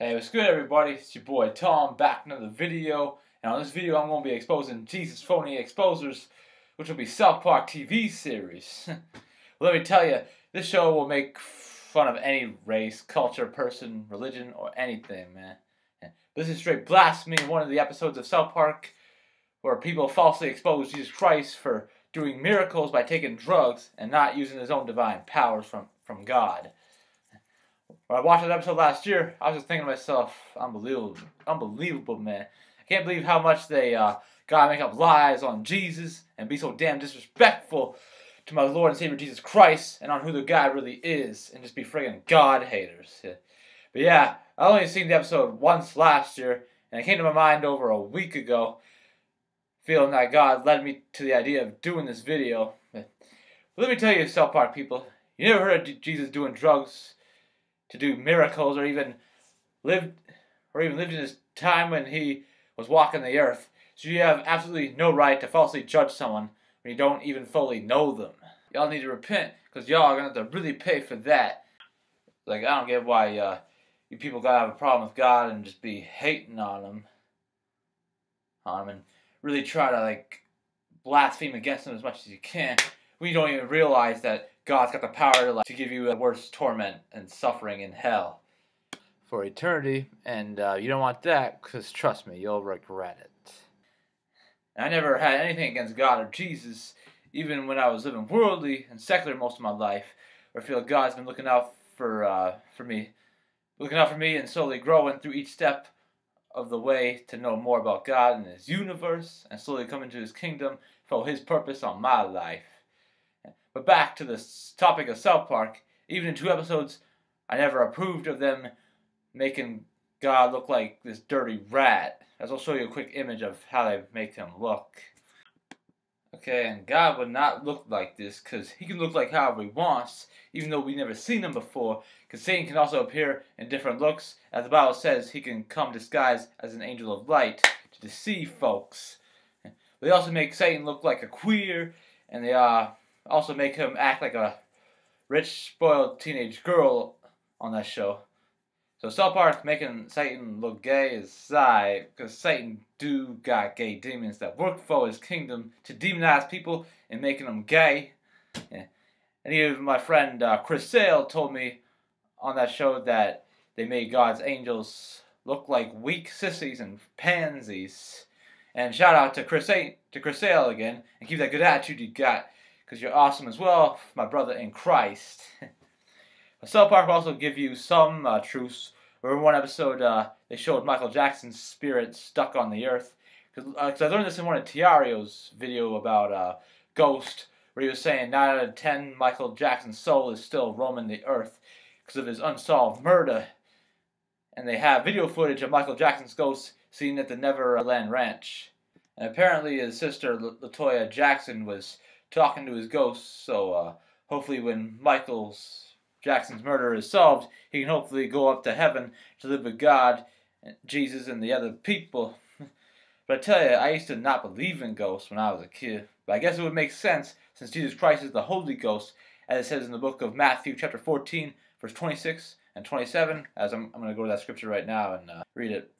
Hey, what's good everybody? It's your boy Tom back another video. And on this video I'm going to be exposing Jesus Phony Exposers, which will be South Park TV series. let me tell you, this show will make fun of any race, culture, person, religion, or anything, man. This is straight blasphemy in one of the episodes of South Park where people falsely expose Jesus Christ for doing miracles by taking drugs and not using his own divine powers from, from God. When I watched that episode last year, I was just thinking to myself, unbelievable, unbelievable, man. I can't believe how much they uh, gotta make up lies on Jesus and be so damn disrespectful to my Lord and Savior Jesus Christ and on who the God really is and just be friggin' God haters. But yeah, I only seen the episode once last year and it came to my mind over a week ago feeling that God led me to the idea of doing this video. But let me tell you, South Park people, you never heard of Jesus doing drugs to do miracles or even lived or even lived in his time when he was walking the earth. So you have absolutely no right to falsely judge someone when you don't even fully know them. Y'all need to repent because y'all are gonna have to really pay for that. Like I don't get why uh, you people gotta have a problem with God and just be hating on him, on him, and really try to like blaspheme against him as much as you can. We don't even realize that God's got the power to, like, to give you the worst torment and suffering in hell for eternity, and uh, you don't want that because trust me, you'll regret it. I never had anything against God or Jesus, even when I was living worldly and secular most of my life. I feel God's been looking out for uh, for me, looking out for me, and slowly growing through each step of the way to know more about God and His universe, and slowly coming to His kingdom, for His purpose on my life. But back to the topic of South Park. Even in two episodes, I never approved of them making God look like this dirty rat. As I'll show you a quick image of how they make him look. Okay, and God would not look like this because he can look like however he wants, even though we've never seen him before. Because Satan can also appear in different looks. As the Bible says, he can come disguised as an angel of light to deceive folks. They also make Satan look like a queer, and they uh, also make him act like a rich, spoiled teenage girl on that show. South Park making Satan look gay is side, because Satan do got gay demons that work for his kingdom to demonize people and making them gay. And even my friend uh, Chris Sale told me on that show that they made God's angels look like weak sissies and pansies. And shout out to Chris A- to Chris Sale again, and keep that good attitude you got, because you're awesome as well, my brother in Christ. South Park will also give you some uh, truths. Remember one episode uh, they showed Michael Jackson's spirit stuck on the earth. Because uh, I learned this in one of Tiario's video about uh, Ghost, where he was saying 9 out of 10 Michael Jackson's soul is still roaming the earth because of his unsolved murder. And they have video footage of Michael Jackson's ghost seen at the Neverland Ranch. And apparently his sister Latoya Jackson was talking to his ghost, so uh, hopefully when Michael's Jackson's murder is solved, he can hopefully go up to heaven to live with God, Jesus, and the other people. but I tell you, I used to not believe in ghosts when I was a kid. But I guess it would make sense since Jesus Christ is the Holy Ghost, as it says in the book of Matthew, chapter 14, verse 26 and 27. As I'm, I'm going to go to that scripture right now and uh, read it.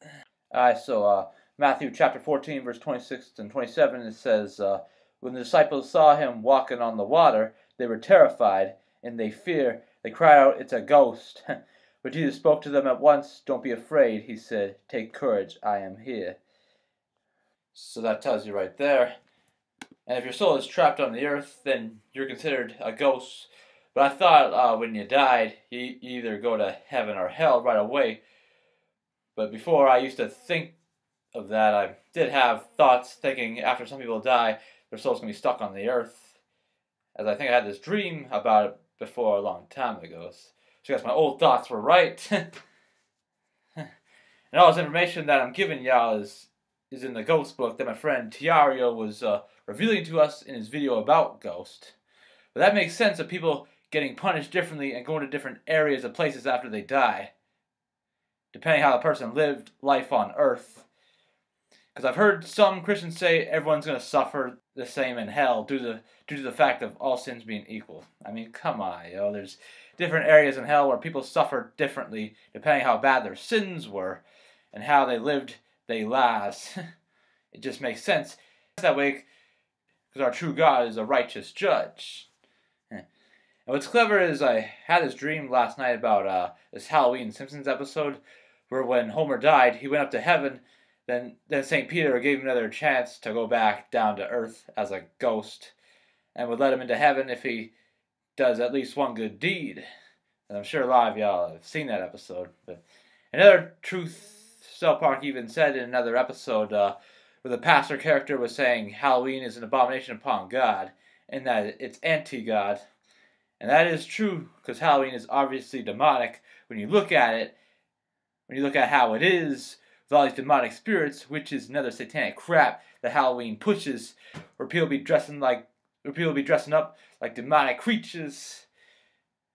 Alright, so uh, Matthew chapter 14, verse 26 and 27, it says, uh, When the disciples saw him walking on the water, they were terrified, and they fear they cried out, It's a ghost. but Jesus spoke to them at once. Don't be afraid, he said. Take courage, I am here. So that tells you right there. And if your soul is trapped on the earth, then you're considered a ghost. But I thought uh, when you died, you either go to heaven or hell right away. But before I used to think of that, I did have thoughts thinking after some people die, their soul's going to be stuck on the earth. As I think I had this dream about it before a long time ago. So I guess my old thoughts were right. and all this information that I'm giving y'all is is in the Ghost book that my friend Tiario was uh, revealing to us in his video about Ghost. But that makes sense of people getting punished differently and going to different areas of places after they die, depending how the person lived life on Earth. Because I've heard some Christians say everyone's going to suffer the same in hell due to due to the fact of all sins being equal. I mean, come on, yo. There's different areas in hell where people suffer differently depending how bad their sins were and how they lived their lives. it just makes sense that way because our true God is a righteous judge. And what's clever is I had this dream last night about uh, this Halloween Simpsons episode where when Homer died, he went up to heaven. Then, then St. Peter gave him another chance to go back down to earth as a ghost and would let him into heaven if he does at least one good deed. And I'm sure a lot of y'all have seen that episode. But another truth South Park even said in another episode uh, where the pastor character was saying Halloween is an abomination upon God and that it's anti God. And that is true because Halloween is obviously demonic when you look at it, when you look at how it is with all these demonic spirits, which is another satanic crap that Halloween pushes, where people be dressing like where people be dressing up like demonic creatures.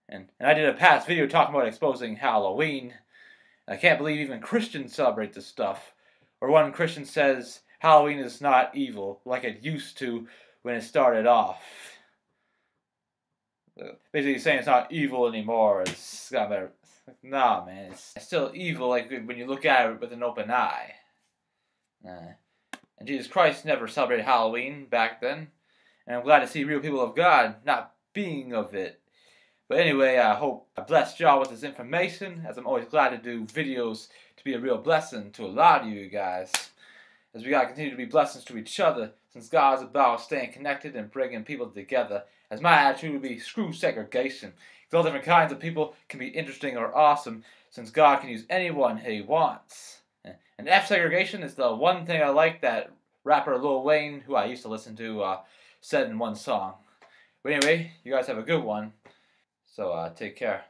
And, and I did a past video talking about exposing Halloween. I can't believe even Christians celebrate this stuff. Or one Christian says Halloween is not evil like it used to when it started off. Basically saying it's not evil anymore. It's got better. Nah, man, it's still evil like when you look at it with an open eye. Nah. And Jesus Christ never celebrated Halloween back then. And I'm glad to see real people of God not being of it. But anyway, I hope I blessed y'all with this information, as I'm always glad to do videos to be a real blessing to a lot of you guys. As we gotta continue to be blessings to each other, since God's about staying connected and bringing people together. As my attitude would be screw segregation. Because all different kinds of people can be interesting or awesome, since God can use anyone He wants. And F segregation is the one thing I like that rapper Lil Wayne, who I used to listen to, uh, said in one song. But anyway, you guys have a good one. So uh, take care.